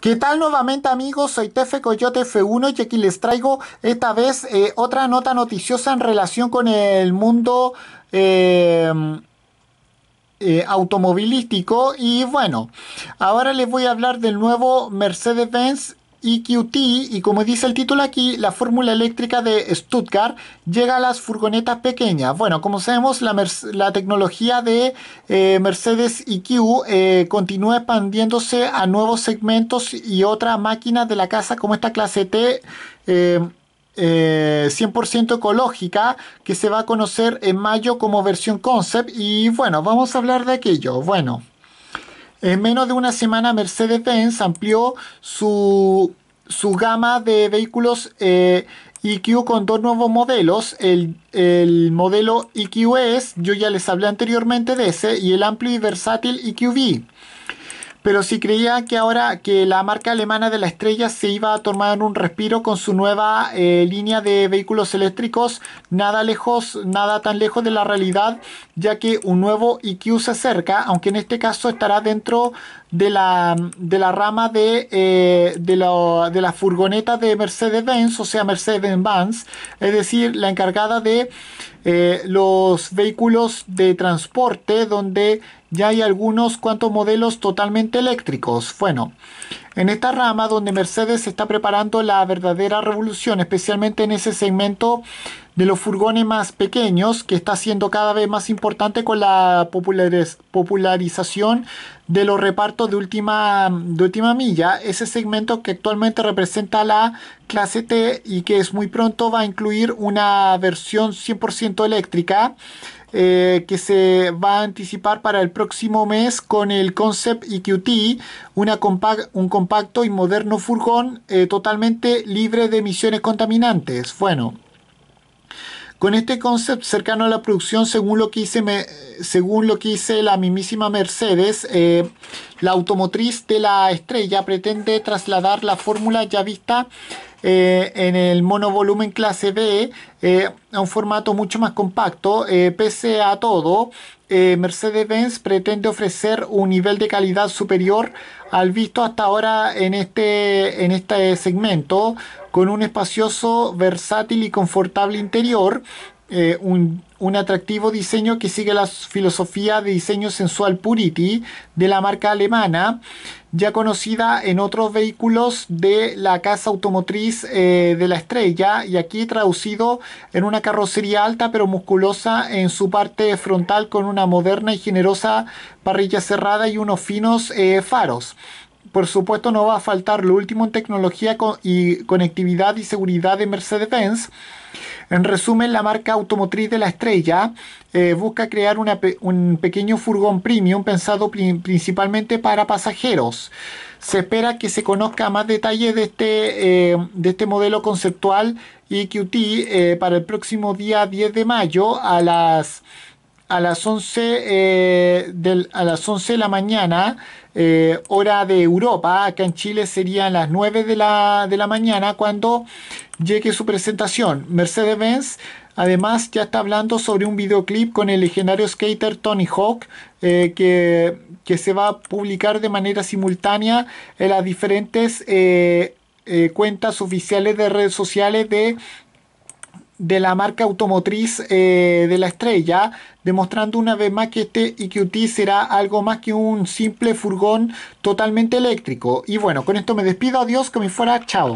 ¿Qué tal nuevamente amigos? Soy Tefe Coyote F1 y aquí les traigo esta vez eh, otra nota noticiosa en relación con el mundo eh, eh, automovilístico y bueno, ahora les voy a hablar del nuevo Mercedes-Benz EQT y como dice el título aquí, la fórmula eléctrica de Stuttgart llega a las furgonetas pequeñas. Bueno, como sabemos, la, tecnología de eh, Mercedes EQ eh, continúa expandiéndose a nuevos segmentos y otras máquinas de la casa como esta clase T. 100% eh, ecológica que se va a conocer en mayo como versión concept y bueno vamos a hablar de aquello bueno en menos de una semana Mercedes-Benz amplió su, su, gama de vehículos eh, EQ con dos nuevos modelos. El, el, modelo EQS, yo ya les hablé anteriormente de ese, y el amplio y versátil EQV. Pero si creía que ahora que la marca alemana de la estrella se iba a tomar un respiro con su nueva eh, línea de vehículos eléctricos, nada lejos, nada tan lejos de la realidad, ya que un nuevo EQ se acerca, aunque en este caso estará dentro de la, de la rama de, eh, de, la, de furgoneta de Mercedes-Benz, o sea, Mercedes-Benz, es decir, la encargada de eh, los vehículos de transporte donde ya hay algunos cuantos modelos totalmente eléctricos. Bueno, en esta rama donde Mercedes está preparando la verdadera revolución, especialmente en ese segmento de los furgones más pequeños, que está siendo cada vez más importante con la popularización de los repartos de última, milla, ese segmento que actualmente representa la clase T y que es muy pronto va a incluir una versión 100% eléctrica. Eh, que se va a anticipar para el próximo mes con el Concept EQT, un compacto y moderno furgón eh, totalmente libre de emisiones contaminantes. Bueno, con este concept cercano a la producción, según lo que hice, según lo que hice la mismísima Mercedes, eh, la automotriz de la estrella pretende trasladar la fórmula ya vista eh, en el monovolumen clase B eh, a un formato mucho más compacto. pese a todo, Mercedes-Benz pretende ofrecer un nivel de calidad superior al visto hasta ahora en este, en este segmento, con un espacioso, versátil y confortable interior, eh, un, atractivo diseño que sigue la filosofía de diseño sensual Purity de la marca alemana, ya conocida en otros vehículos de la casa automotriz eh, de la estrella y aquí traducido en una carrocería alta pero musculosa en su parte frontal con una moderna y generosa parrilla cerrada y unos finos eh, faros por supuesto no va a faltar lo último en tecnología y conectividad y seguridad de Mercedes-Benz. En resumen, la marca automotriz de la estrella eh, busca crear un pequeño furgón premium pensado principalmente para pasajeros. Se espera que se conozca más detalle de este, eh, de este modelo conceptual EQT eh, para el próximo día 10 de mayo a las a las 11, eh, a las 11 de la mañana, eh, hora de Europa. Acá en Chile serían las 9 de la, de la mañana cuando llegue su presentación. Mercedes-Benz además ya está hablando sobre un videoclip con el legendario skater Tony Hawk eh, que, que, se va a publicar de manera simultánea en las diferentes cuentas oficiales de redes sociales de de la marca automotriz eh, de la estrella, demostrando una vez más que este EQT será algo más que un simple furgón totalmente eléctrico. Y bueno, con esto me despido, adiós, como fuera, chao.